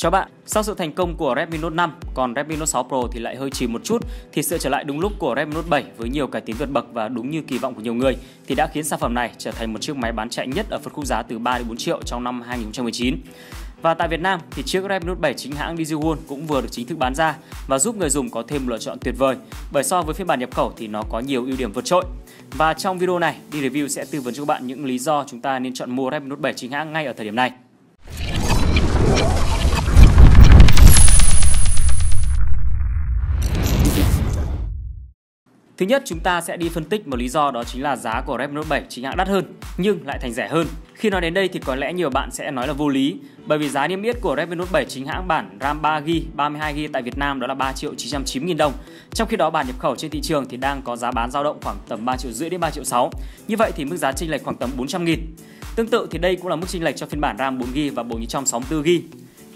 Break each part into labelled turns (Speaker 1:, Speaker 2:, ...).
Speaker 1: Chào bạn, sau sự thành công của Redmi Note 5, còn Redmi Note 6 Pro thì lại hơi chìm một chút thì sự trở lại đúng lúc của Redmi Note 7 với nhiều cải tiến vượt bậc và đúng như kỳ vọng của nhiều người thì đã khiến sản phẩm này trở thành một chiếc máy bán chạy nhất ở phân khúc giá từ 3 đến 4 triệu trong năm 2019. Và tại Việt Nam thì chiếc Redmi Note 7 chính hãng DigiWon cũng vừa được chính thức bán ra và giúp người dùng có thêm lựa chọn tuyệt vời bởi so với phiên bản nhập khẩu thì nó có nhiều ưu điểm vượt trội. Và trong video này, đi review sẽ tư vấn cho các bạn những lý do chúng ta nên chọn mua Redmi Note 7 chính hãng ngay ở thời điểm này. Thứ nhất chúng ta sẽ đi phân tích một lý do đó chính là giá của Redmi Note 7 chính hãng đắt hơn nhưng lại thành rẻ hơn. Khi nói đến đây thì có lẽ nhiều bạn sẽ nói là vô lý bởi vì giá niêm yết của Redmi Note 7 chính hãng bản RAM 3GB, 32GB tại Việt Nam đó là 3 triệu 990 000 đồng. Trong khi đó bản nhập khẩu trên thị trường thì đang có giá bán dao động khoảng tầm 3 triệu rưỡi đến 3 triệu 6. Như vậy thì mức giá chênh lệch khoảng tầm 400 000 Tương tự thì đây cũng là mức chênh lệch cho phiên bản RAM 4GB và bộ nhớ trong 64GB.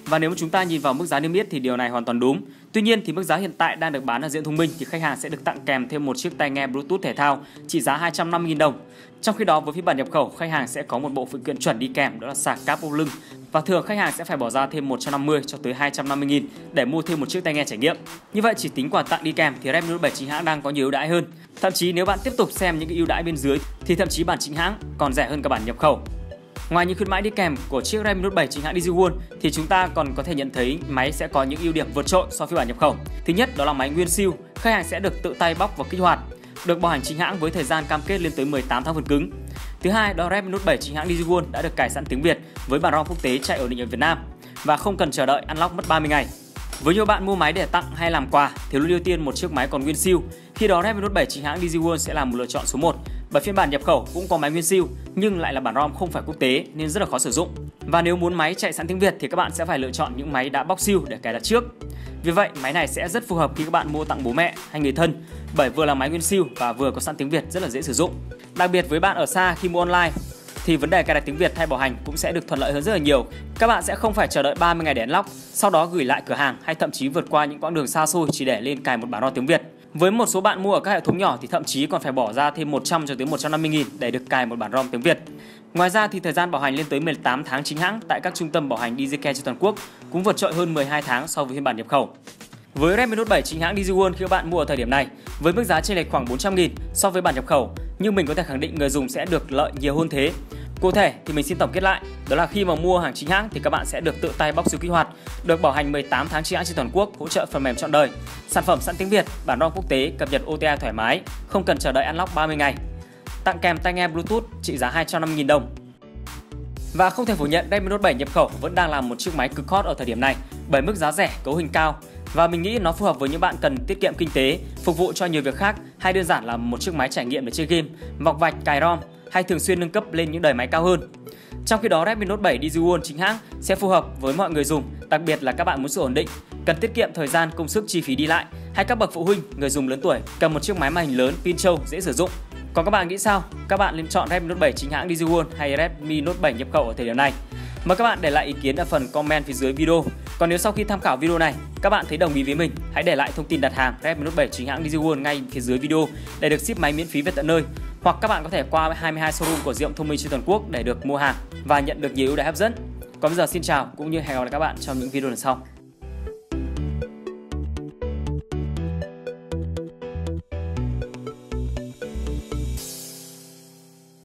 Speaker 1: Và nếu mà chúng ta nhìn vào mức giá niêm yết thì điều này hoàn toàn đúng. Tuy nhiên thì mức giá hiện tại đang được bán ở diện thông minh thì khách hàng sẽ được tặng kèm thêm một chiếc tai nghe Bluetooth thể thao trị giá 250.000 đồng. Trong khi đó với phiên bản nhập khẩu, khách hàng sẽ có một bộ phụ kiện chuẩn đi kèm đó là sạc cáp ô lưng và thường khách hàng sẽ phải bỏ ra thêm 150 cho tới 250 000 để mua thêm một chiếc tai nghe trải nghiệm. Như vậy chỉ tính quà tặng đi kèm thì Redmi Note 7 chính hãng đang có nhiều ưu đãi hơn. Thậm chí nếu bạn tiếp tục xem những cái ưu đãi bên dưới thì thậm chí bản chính hãng còn rẻ hơn cả bản nhập khẩu. Ngoài những khuyến mãi đi kèm của chiếc Redmi Note 7 chính hãng DigiWon thì chúng ta còn có thể nhận thấy máy sẽ có những ưu điểm vượt trội so với phiên bản nhập khẩu. Thứ nhất đó là máy nguyên siêu, khách hàng sẽ được tự tay bóc và kích hoạt, được bảo hành chính hãng với thời gian cam kết lên tới 18 tháng phần cứng. Thứ hai đó Redmi Note 7 chính hãng DigiWon đã được cải sẵn tiếng Việt với bản ROM quốc tế chạy ổn định ở Việt Nam và không cần chờ đợi unlock mất 30 ngày. Với nhiều bạn mua máy để tặng hay làm quà thì luôn ưu tiên một chiếc máy còn nguyên siêu. Khi đó Redmi Note 7 chính hãng DigiWorld sẽ là một lựa chọn số 1 bởi phiên bản nhập khẩu cũng có máy nguyên siêu nhưng lại là bản ROM không phải quốc tế nên rất là khó sử dụng. Và nếu muốn máy chạy sẵn tiếng Việt thì các bạn sẽ phải lựa chọn những máy đã bóc siêu để cài đặt trước. Vì vậy, máy này sẽ rất phù hợp khi các bạn mua tặng bố mẹ hay người thân bởi vừa là máy nguyên siêu và vừa có sẵn tiếng Việt rất là dễ sử dụng. Đặc biệt với bạn ở xa khi mua online thì vấn đề cài đặt tiếng Việt thay bảo hành cũng sẽ được thuận lợi hơn rất là nhiều. Các bạn sẽ không phải chờ đợi 30 ngày để unlock, sau đó gửi lại cửa hàng hay thậm chí vượt qua những quãng đường xa xôi chỉ để lên cài một bản ROM tiếng Việt. Với một số bạn mua ở các hệ thống nhỏ thì thậm chí còn phải bỏ ra thêm 100 cho tới 150 nghìn để được cài một bản ROM tiếng Việt. Ngoài ra thì thời gian bảo hành lên tới 18 tháng chính hãng tại các trung tâm bảo hành DJK trên toàn quốc cũng vượt trội hơn 12 tháng so với phiên bản nhập khẩu. Với Redmi Note 7 chính hãng DigiWorld khi các bạn mua ở thời điểm này, với mức giá chênh lệch khoảng 400 nghìn so với bản nhập khẩu nhưng mình có thể khẳng định người dùng sẽ được lợi nhiều hơn thế Cụ thể thì mình xin tổng kết lại, đó là khi mà mua hàng chính hãng thì các bạn sẽ được tự tay bóc siêu kích hoạt, được bảo hành 18 tháng chính hãng trên toàn quốc, hỗ trợ phần mềm trọn đời, sản phẩm sẵn tiếng Việt, bản ROM quốc tế, cập nhật OTA thoải mái, không cần chờ đợi unlock 30 ngày. Tặng kèm tai nghe Bluetooth trị giá 250.000 đồng. Và không thể phủ nhận Redmi Note 7 nhập khẩu vẫn đang là một chiếc máy cực hot ở thời điểm này bởi mức giá rẻ, cấu hình cao và mình nghĩ nó phù hợp với những bạn cần tiết kiệm kinh tế, phục vụ cho nhiều việc khác hay đơn giản là một chiếc máy trải nghiệm để chơi game, vọc vạch, cài ROM hay thường xuyên nâng cấp lên những đời máy cao hơn. Trong khi đó Redmi Note 7 DigiWon chính hãng sẽ phù hợp với mọi người dùng, đặc biệt là các bạn muốn sự ổn định, cần tiết kiệm thời gian, công sức, chi phí đi lại hay các bậc phụ huynh, người dùng lớn tuổi cần một chiếc máy màn hình lớn, pin trâu, dễ sử dụng. Còn các bạn nghĩ sao? Các bạn nên chọn Redmi Note 7 chính hãng DigiWon hay Redmi Note 7 nhập khẩu ở thời điểm này? Mời các bạn để lại ý kiến ở phần comment phía dưới video. Còn nếu sau khi tham khảo video này, các bạn thấy đồng ý với mình, hãy để lại thông tin đặt hàng Redmi Note 7 chính hãng DigiWon ngay phía dưới video để được ship máy miễn phí về tận nơi. Hoặc các bạn có thể qua 22 showroom của Diệm thông minh trên toàn quốc để được mua hàng và nhận được nhiều ưu đãi hấp dẫn. Còn bây giờ xin chào cũng như hẹn gặp lại các bạn trong những video lần sau.